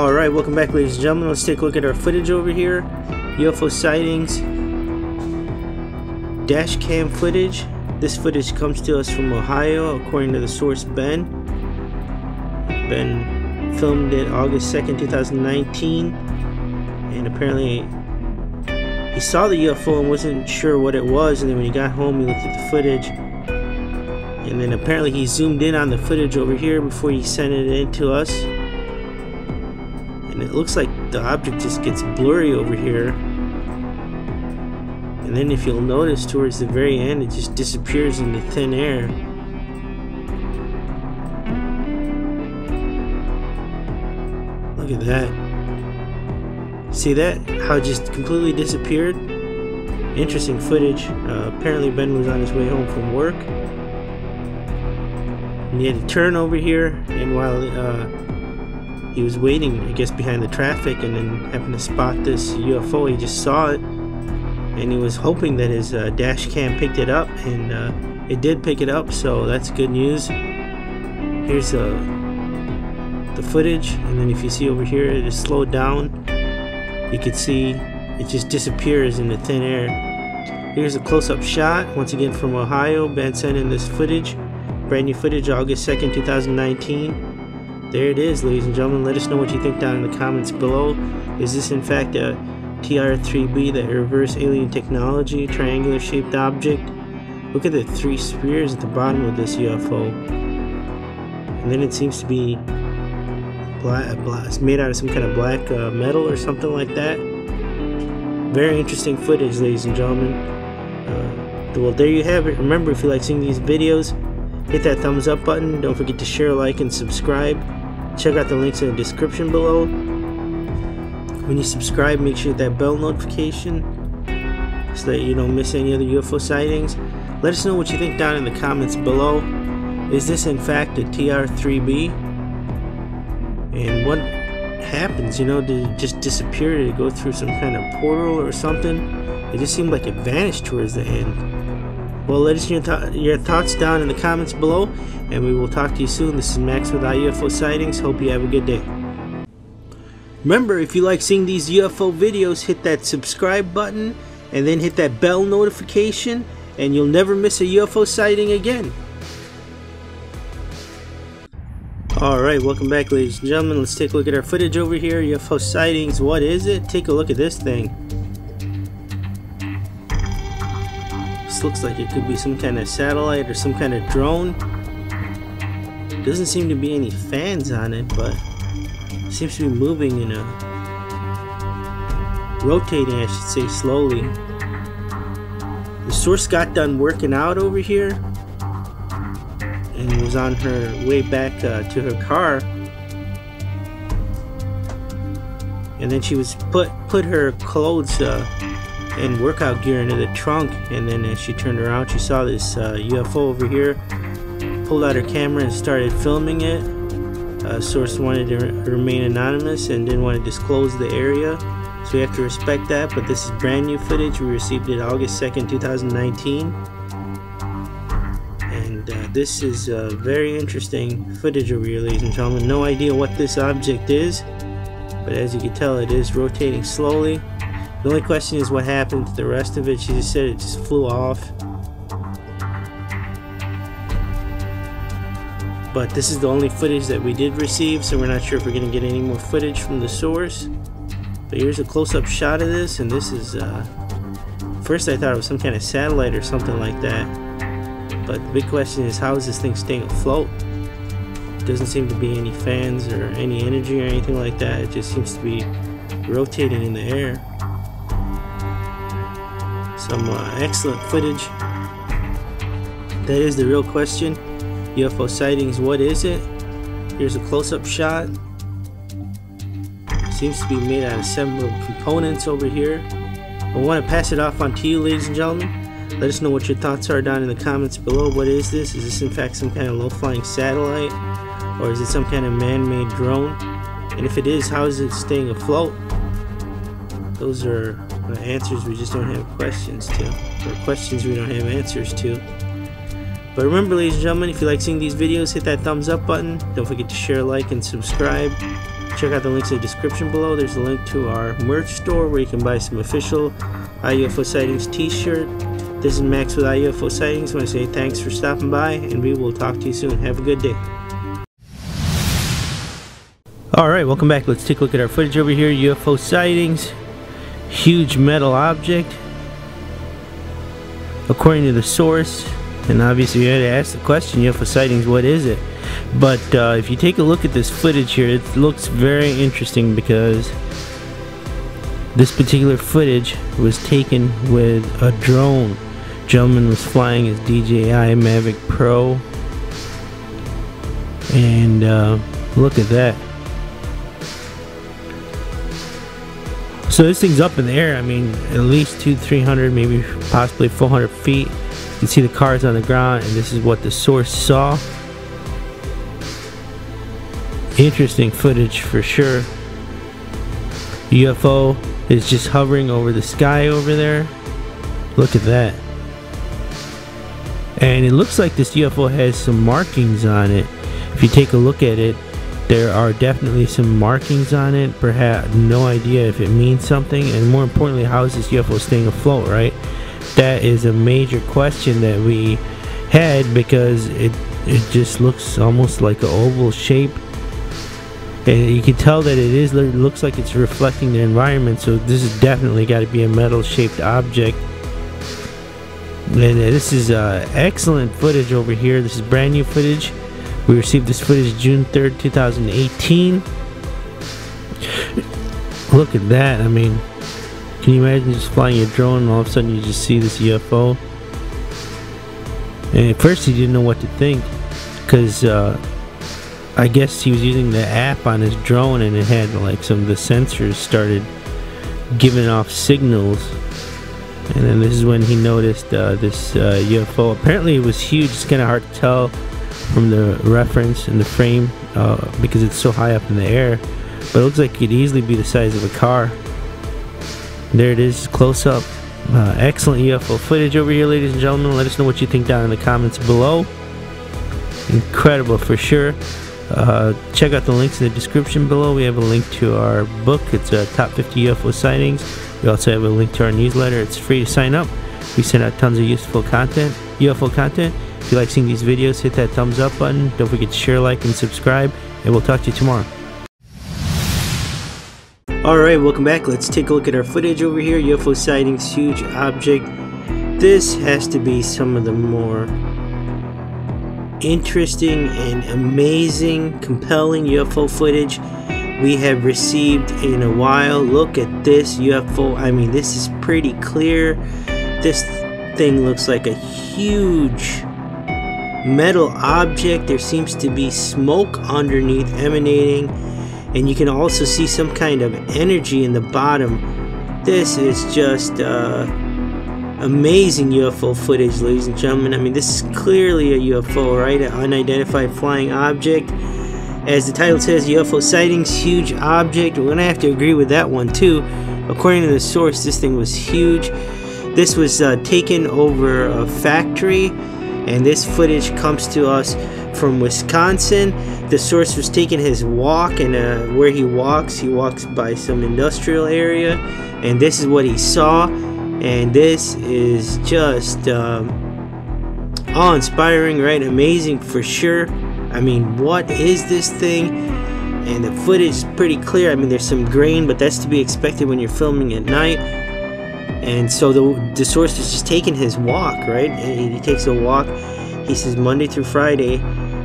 Alright, welcome back ladies and gentlemen. Let's take a look at our footage over here. UFO sightings. Dash cam footage. This footage comes to us from Ohio according to the source Ben. Ben filmed it August 2nd, 2019. And apparently he saw the UFO and wasn't sure what it was. And then when he got home, he looked at the footage. And then apparently he zoomed in on the footage over here before he sent it in to us it looks like the object just gets blurry over here. And then if you'll notice towards the very end it just disappears into thin air. Look at that. See that? How it just completely disappeared? Interesting footage. Uh, apparently Ben was on his way home from work. And he had to turn over here and while uh, he was waiting, I guess, behind the traffic and then happened to spot this UFO. He just saw it and he was hoping that his uh, dash cam picked it up and uh, it did pick it up, so that's good news. Here's uh, the footage, and then if you see over here, it is slowed down. You can see it just disappears in the thin air. Here's a close-up shot, once again from Ohio. Ben sent in this footage, brand new footage, August 2nd, 2019 there it is, ladies and gentlemen. Let us know what you think down in the comments below. Is this in fact a TR-3B, the reverse alien technology, triangular shaped object? Look at the three spheres at the bottom of this UFO. And then it seems to be black, black made out of some kind of black uh, metal or something like that. Very interesting footage, ladies and gentlemen. Uh, well, there you have it. Remember, if you like seeing these videos, hit that thumbs up button. Don't forget to share, like, and subscribe. Check out the links in the description below. When you subscribe, make sure that bell notification so that you don't miss any other UFO sightings. Let us know what you think down in the comments below. Is this in fact a TR-3B? And what happens? You know, did it just disappear? Did it go through some kind of portal or something? It just seemed like it vanished towards the end. Well, let us know your, your thoughts down in the comments below, and we will talk to you soon. This is Max with UFO Sightings. Hope you have a good day. Remember, if you like seeing these UFO videos, hit that subscribe button, and then hit that bell notification, and you'll never miss a UFO sighting again. Alright, welcome back ladies and gentlemen. Let's take a look at our footage over here. UFO sightings, what is it? Take a look at this thing. Looks like it could be some kind of satellite or some kind of drone. Doesn't seem to be any fans on it, but it seems to be moving in a rotating, I should say, slowly. The source got done working out over here and was on her way back uh, to her car. And then she was put put her clothes uh, and workout gear into the trunk and then as she turned around she saw this uh, UFO over here pulled out her camera and started filming it. Uh, source wanted to remain anonymous and didn't want to disclose the area so we have to respect that but this is brand new footage. We received it August 2nd 2019 and uh, this is very interesting footage over here ladies and gentlemen. No idea what this object is but as you can tell it is rotating slowly the only question is what happened to the rest of it. She just said it just flew off. But this is the only footage that we did receive, so we're not sure if we're going to get any more footage from the source. But here's a close-up shot of this, and this is, uh, first I thought it was some kind of satellite or something like that. But the big question is, how is this thing staying afloat? doesn't seem to be any fans or any energy or anything like that. It just seems to be rotating in the air. Some uh, excellent footage. That is the real question. UFO sightings, what is it? Here's a close-up shot. Seems to be made out of several components over here. I want to pass it off on to you, ladies and gentlemen. Let us know what your thoughts are down in the comments below. What is this? Is this in fact some kind of low-flying satellite? Or is it some kind of man-made drone? And if it is, how is it staying afloat? Those are answers we just don't have questions to, or questions we don't have answers to. But remember, ladies and gentlemen, if you like seeing these videos, hit that thumbs up button. Don't forget to share, like, and subscribe. check out the links in the description below. There's a link to our merch store where you can buy some official IUFO Sightings t-shirt. This is Max with IUFO Sightings. I want to say thanks for stopping by, and we will talk to you soon. Have a good day. Alright, welcome back. Let's take a look at our footage over here. UFO sightings. Huge metal object. According to the source, and obviously you had to ask the question, UFO sightings, what is it? But uh, if you take a look at this footage here, it looks very interesting because this particular footage was taken with a drone. Gentleman was flying his DJI Mavic Pro. And uh, look at that. So this thing's up in the air. I mean, at least two, three hundred, maybe possibly 400 feet. You can see the cars on the ground, and this is what the source saw. Interesting footage for sure. UFO is just hovering over the sky over there. Look at that. And it looks like this UFO has some markings on it. If you take a look at it, there are definitely some markings on it. Perhaps no idea if it means something, and more importantly, how is this UFO staying afloat? Right? That is a major question that we had because it it just looks almost like an oval shape, and you can tell that it is. It looks like it's reflecting the environment. So this has definitely got to be a metal-shaped object. And this is uh, excellent footage over here. This is brand new footage. We received this footage June 3rd, 2018. Look at that. I mean, can you imagine just flying your drone and all of a sudden you just see this UFO? And at first he didn't know what to think because uh, I guess he was using the app on his drone and it had like some of the sensors started giving off signals. And then this is when he noticed uh, this uh, UFO. Apparently it was huge. It's kind of hard to tell from the reference and the frame uh, because it's so high up in the air. But it looks like it could easily be the size of a car. There it is close up. Uh, excellent UFO footage over here ladies and gentlemen. Let us know what you think down in the comments below. Incredible for sure. Uh, check out the links in the description below. We have a link to our book. It's uh, top 50 UFO sightings we also have a link to our newsletter. It's free to sign up. We send out tons of useful content UFO content if you like seeing these videos, hit that thumbs up button. Don't forget to share, like, and subscribe. And we'll talk to you tomorrow. Alright, welcome back. Let's take a look at our footage over here. UFO sightings, huge object. This has to be some of the more interesting and amazing, compelling UFO footage we have received in a while. Look at this UFO. I mean, this is pretty clear. This thing looks like a huge metal object. There seems to be smoke underneath emanating, and you can also see some kind of energy in the bottom. This is just uh, amazing UFO footage, ladies and gentlemen. I mean, this is clearly a UFO, right? An unidentified flying object. As the title says, UFO sightings, huge object. We're going to have to agree with that one, too. According to the source, this thing was huge. This was uh, taken over a factory and this footage comes to us from Wisconsin. The source was taking his walk, and uh, where he walks, he walks by some industrial area, and this is what he saw. And this is just um, awe-inspiring, right? Amazing for sure. I mean, what is this thing? And the footage is pretty clear. I mean, there's some grain, but that's to be expected when you're filming at night. And so the, the source is just taking his walk, right? And he takes a walk, he says Monday through Friday.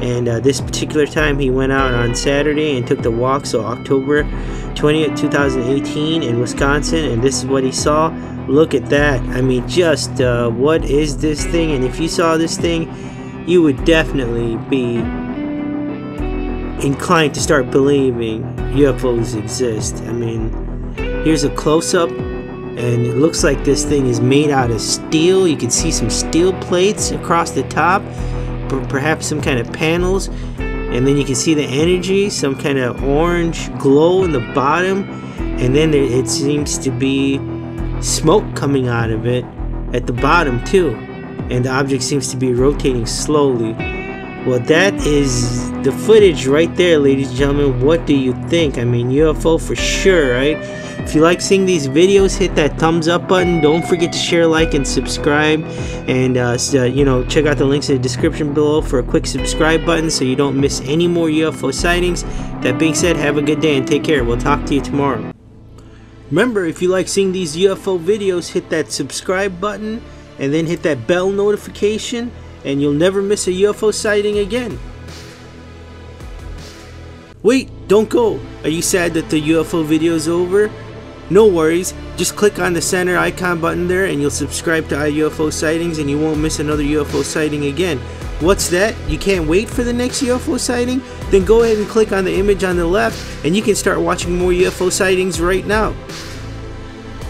And uh, this particular time he went out on Saturday and took the walk. So October 20th, 2018 in Wisconsin. And this is what he saw. Look at that. I mean, just uh, what is this thing? And if you saw this thing, you would definitely be inclined to start believing UFOs exist. I mean, here's a close up and it looks like this thing is made out of steel you can see some steel plates across the top perhaps some kind of panels and then you can see the energy some kind of orange glow in the bottom and then there, it seems to be smoke coming out of it at the bottom too and the object seems to be rotating slowly Well, that is the footage right there, ladies and gentlemen. What do you think? I mean, UFO for sure, right? If you like seeing these videos, hit that thumbs up button. Don't forget to share, like, and subscribe. And, uh, so, you know, check out the links in the description below for a quick subscribe button so you don't miss any more UFO sightings. That being said, have a good day and take care. We'll talk to you tomorrow. Remember, if you like seeing these UFO videos, hit that subscribe button and then hit that bell notification and you'll never miss a UFO sighting again. Wait, don't go. Are you sad that the UFO video is over? No worries, just click on the center icon button there and you'll subscribe to iUFO sightings and you won't miss another UFO sighting again. What's that? You can't wait for the next UFO sighting? Then go ahead and click on the image on the left and you can start watching more UFO sightings right now.